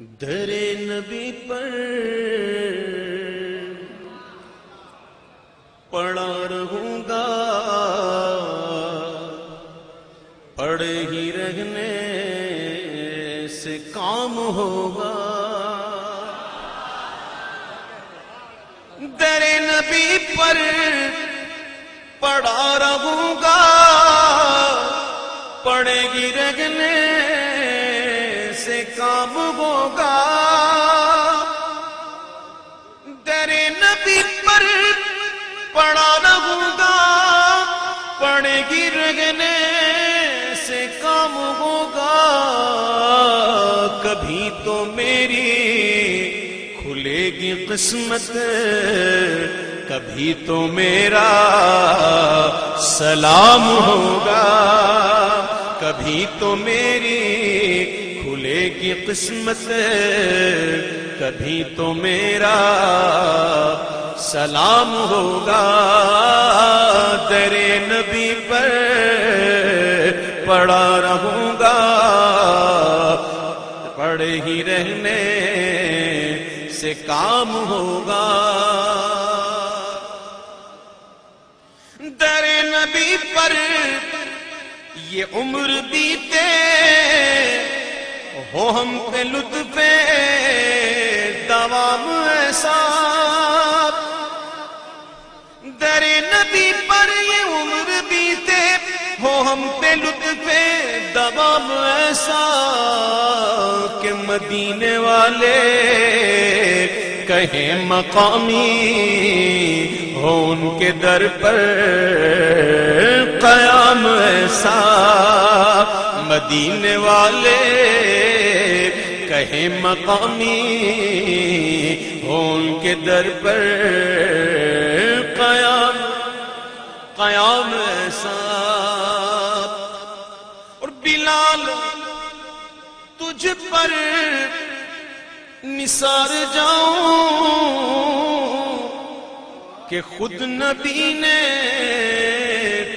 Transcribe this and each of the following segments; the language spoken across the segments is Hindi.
दरे नबी पर। पड़ा रहूँगा पड़े ही रहने से काम होगा। दरे नबी पर पड़ा रहूँगा पड़ेगी रगने काम होगा दरे नबी पर पड़ा रहूँगा पड़ेगी रगने से काम होगा। कभी तो मेरी खुलेगी किस्मत, कभी तो मेरा सलाम होगा। कभी तो मेरी खुलेगी किस्मत, कभी तो मेरा सलाम होगा। दरे नबी पर पड़ा रहूँगा। पड़े ही रहने से काम होगा। दरे नबी पर ये उम्र बीते हो हम पे लुत्फे दवाम ऐसा दरे नबी पर ये उम्र बीते, हो हम पे लुत्फे दवाम ऐसा के मदीने वाले कहे मकामी, हो उनके दर पर कयाम ऐसा मदीने वाले कहे मकामी हो उनके दर पर कयाम कयाम ऐसा और बिलाल, तुझ पर निसार जाऊँ कि खुद नबी ने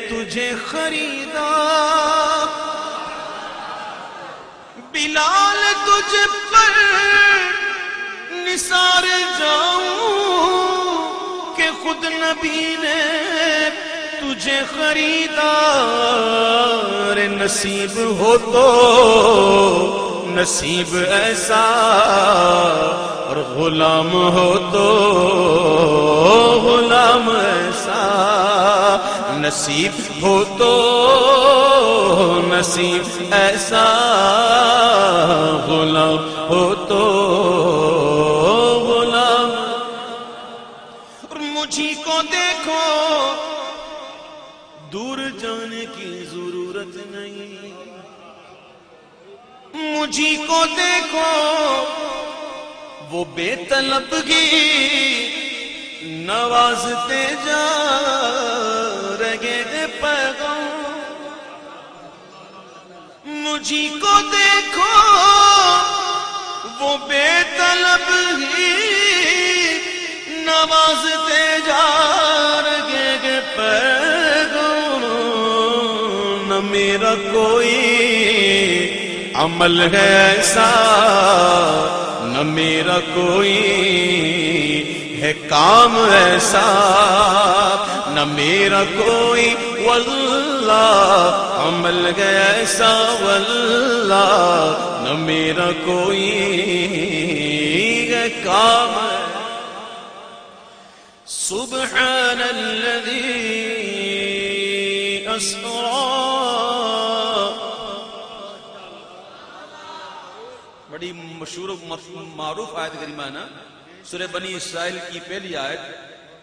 तुझे खरीदा। बिलाल तुझ पर निसार जाऊँ कि खुद नबी ने तुझे खरीदा रे नसीब हो तो नसीब ऐसा और गुलाम हो तो गुलाम ऐसा। नसीब हो तो नसीब ऐसा गुलाम हो तो गुलाम। मुझी को देखो, दूर जाने की ज़रूरत नहीं। मुझी को देखो, वो बेतलबगी नवाजते जा मुझी को देखो, वो बेतलबगी नवाजते जा रगे पैगाम न मेरा कोई अमल है ऐसा, न मेरा कोई है काम ऐसा। मेरा कोई वल्ला, अमल ऐसा वल्ला। न मेरा कोई काम असरा। बड़ी मशहूर मारूफ आयत करीमा ना? सुरे बनी इसराइल की पहली आयत।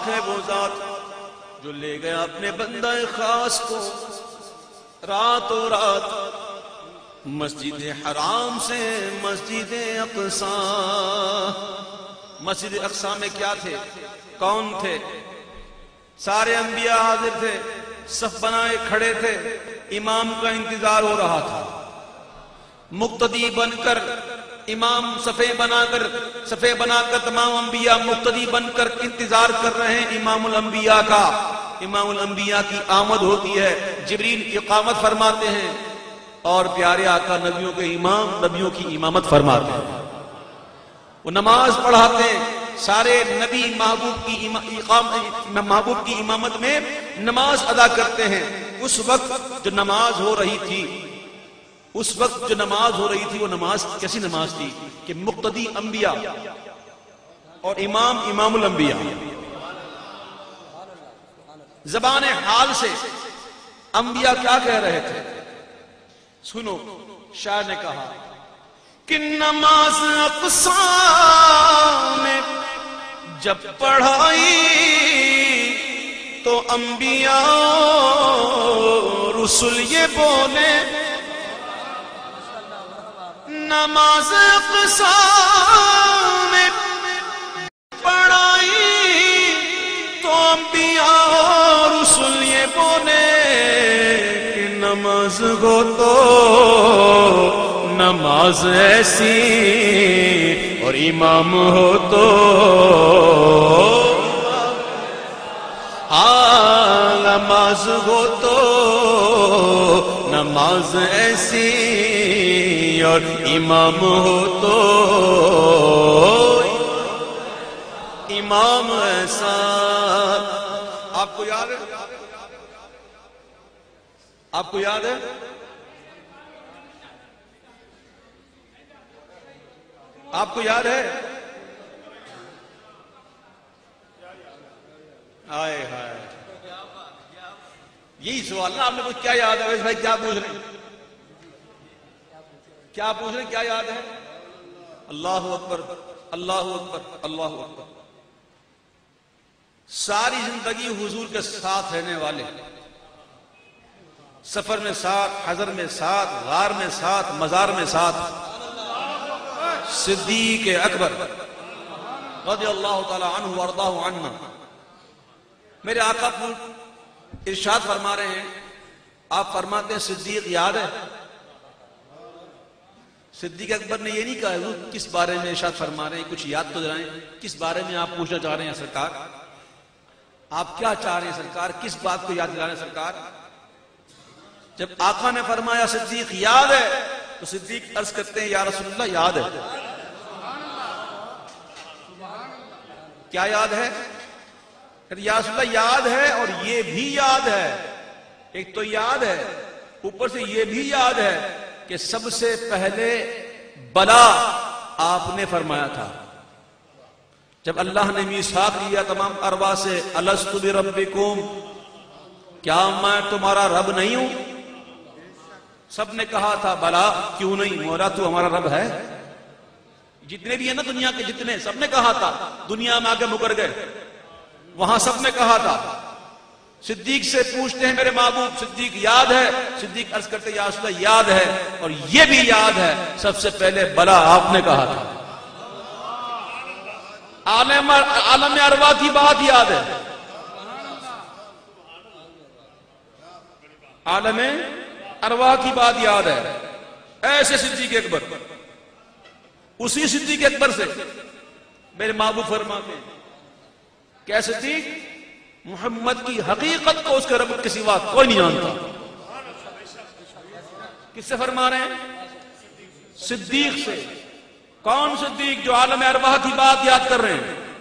पाक है वो जात, जो ले गया अपने बंदा खास को। रातों रात मस्जिद हराम से मस्जिद अक्सा। मस्जिद अक्सा में क्या थे? कौन थे? सारे अंबिया हाजिर थे, सफ बनाए खड़े थे। इमाम का इंतज़ार हो रहा था। मुक्तदी बनकर इमाम सफे बनाकर सफे बनाकर तमाम अंबिया मुक्तदी बनकर इंतज़ार कर रहे हैं इमामुल अंबिया का। इमामुल अंबिया की आमद होती है जबरीन इकामत फरमाते हैं। और प्यारे आका नबियों के इमाम, नबियों की इमामत फरमाते हैं। वो नमाज़ पढ़ाते हैं, सारे नबी महबूब की महबूब की इमामत में नमाज़ अदा करते हैं। उस वक्त जो नमाज़ हो रही थी उस वक्त जो नमाज़ हो रही थी, वो नमाज़, कैसी नमाज़ थी? कि मुक्तदी अंबिया और इमाम इमामुल अंबिया। जबान हाल से अंबिया क्या कह रहे थे? सुनो शाह ने कहा, कि नमाज़ अफसा में जब पढ़ाई तो अंबिया रसुल ये बोले नमाज़ में पढ़ाई तो अंबिया रसुल ये बोले नमाज़ गो तो नमाज़ ऐसी और इमाम हो तो हाँ नमाज़ हो तो नमाज़ ऐसी और इमाम हो तो। इमाम ऐसा। आपको याद है? आपको याद है? आपको याद है? आए हाय। यही सवाल ना, आपने कुछ क्या याद है? भाई क्या पूछ रहे क्या पूछ रहे क्या याद है? अल्लाह अकबर अल्लाह अकबर अल्लाह अकबर। सारी ज़िंदगी हुजूर के साथ रहने वाले। सफ़र में साथ, हजर में साथ गार में साथ, मजार में साथ। सिद्दीक अकबर तला मेरे आका इरशाद फरमा रहे हैं। आप फरमाते हैं, सिद्दीक याद है? सिद्दीक अकबर ने ये नहीं कहा किस बारे में इरशाद फरमा रहे हैं, कुछ याद तो जराएँ किस बारे में आप पूछना चाह रहे हैं सरकार? आप क्या चाह रहे हैं सरकार? किस बात को याद दिला रहे हैं सरकार? जब आका ने फरमाया, सिद्दीक याद है तो सिद्दीक अर्ज़ करते हैं, या रसुल्ला याद है। क्या याद है? या रसुल्ला याद है, और ये भी याद है। एक तो याद है, ऊपर से ये भी याद है कि सबसे पहले बला आपने फरमाया था। जब अल्लाह ने मीसाक लिया तमाम अरबा से अलस्तुब रबिकुम क्या मैं तुम्हारा रब नहीं हूँ? सबने कहा था, बला क्यों नहीं? मोरा, तू हमारा रब है। जितने भी है ना दुनिया के जितने, सबने कहा था, दुनिया में आके मुकर गए। वहाँ सबने कहा था सिद्दीक से पूछते हैं, मेरे महबूब, सिद्दीक याद है? सिद्दीक अर्ज़ करते यासला याद है। और ये भी याद है, सबसे पहले बला आपने कहा था। आलम आलम अरबा की बात याद है। आलम अरवा की बात याद है। ऐसे सिद्दीक अकबर। उसी सिद्दीक अकबर से मेरे महबूब फरमाते क्या सिद्दीक? मोहम्मद की हकीकत को उसके रब के सिवा कोई नहीं जानता। किससे फरमा रहे हैं? सिद्दीक से। कौन सिद्दीक जो आलम अरबा की बात याद कर रहे हैं?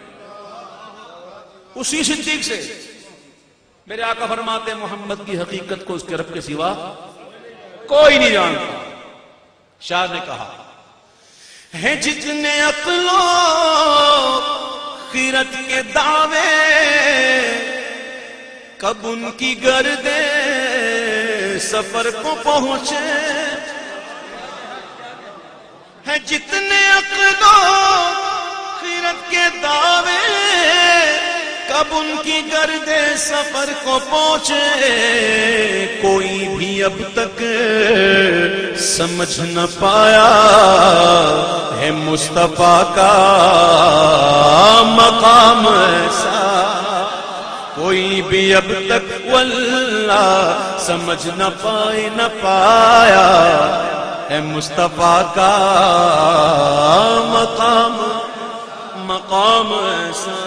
उसी सिद्दीक से। मेरे आका फरमाते मोहम्मद की हकीकत को उसके रब के सिवा कोई नहीं जानता। शाह ने कहा, है जितने अकलो किरत के दावे कब उनकी गर्दे सफ़र को पहुँचे? है जितने किरत के दावे, कब उनकी गर्दे सफ़र को पहुँचे? कोई भी अब तक समझ न पाया है मुस्तफ़ा का मकाम ऐसा। कोई भी अब तक वल्ला समझ न पाए, न पाया है मुस्तफ़ा का मकाम मकाम ऐसा।